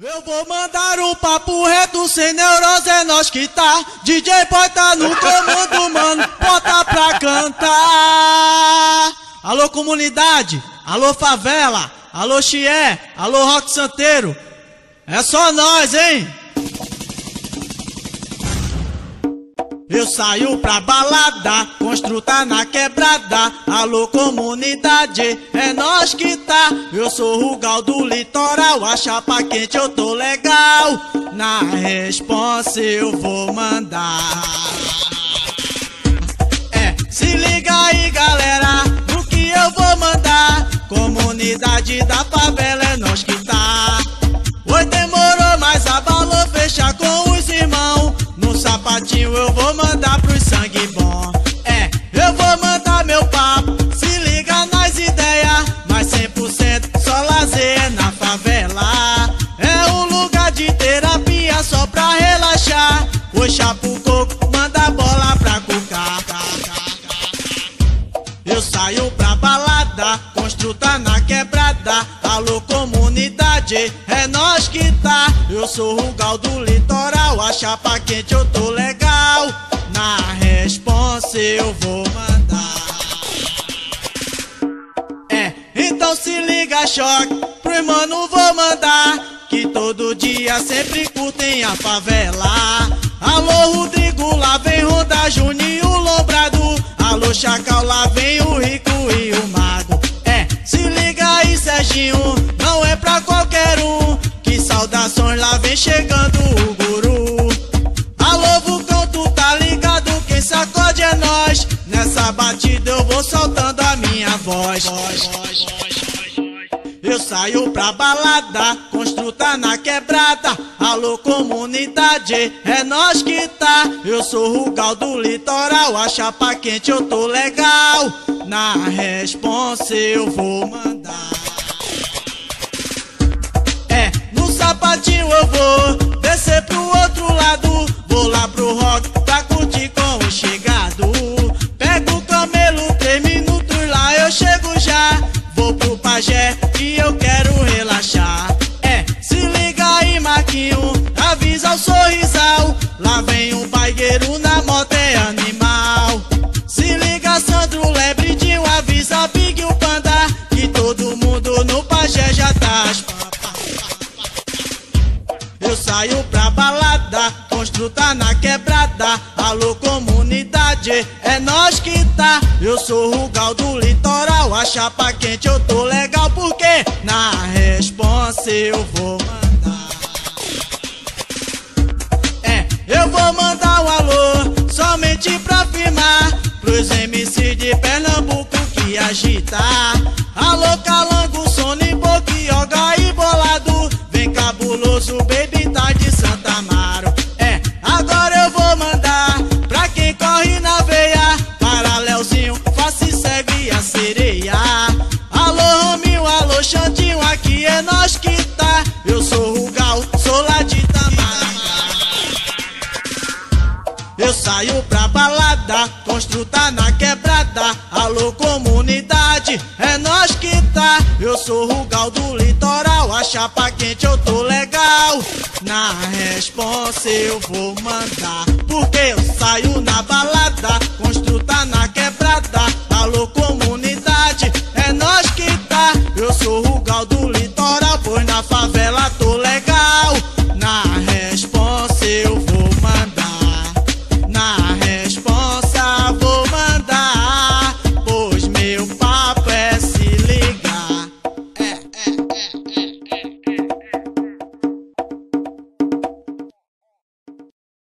Eu vou mandar um papo reto sem neurose, é nós que tá. DJ pode tá no comando, mano, bota pra cantar. Alô comunidade, alô favela, alô Chié, alô Rock Santeiro. É só nós, hein? Eu saio pra balada, construta na quebrada. Alô, comunidade, é nós que tá. Eu sou Rugal do litoral, a chapa quente eu tô legal. Na responsa eu vou mandar. É, se liga aí, galera, no que eu vou mandar. Comunidade da favela Comunidade, é nós que tá. Eu sou o Gal do litoral, a chapa quente eu tô legal. Na responsa eu vou mandar. É, então se liga, choque, pro mano vou mandar. Que todo dia sempre curtem a favela. Alô, Rodrigo, lá vem Ronda, Juninho Lombrado. Alô, Chacal, lá vem Lá vem chegando o guru. Alô, Vulcão, tu tá ligado? Quem sacode é nós. Nessa batida eu vou soltando a minha voz. Eu saio pra balada, construta na quebrada. Alô, comunidade, é nós que tá. Eu sou o Rugal do litoral, a chapa quente eu tô legal. Na responsa eu vou mandar. No sapatinho eu vou descer pro outro lado. Vou lá pro rock pra curtir com o chegado. Pego o camelo, três minutos lá eu chego já. Vou pro pajé e eu quero relaxar. É, se liga aí, Marquinho, avisa o sorrisal. Lá vem um baigueiro na moto, é animal. Se liga, Sandro Lebridinho, avisa Big o Panda. Que todo mundo no pajé já tá. Eu saio pra balada, construta na quebrada. Alô, comunidade, é nós que tá. Eu sou o Rugal do litoral, a chapa quente eu tô legal. Porque na responsa eu vou mandar. É, eu vou mandar um alô, somente pra firmar. Pros MC de Pernambuco que agita. Alô, calango, Eu saio pra balada, construta na quebrada. Alô, comunidade, é nós que tá. Eu sou Rugal do litoral, a chapa quente eu tô legal. Na responsa eu vou mandar, porque eu saio na balada, construta na quebrada. Alô, comunidade.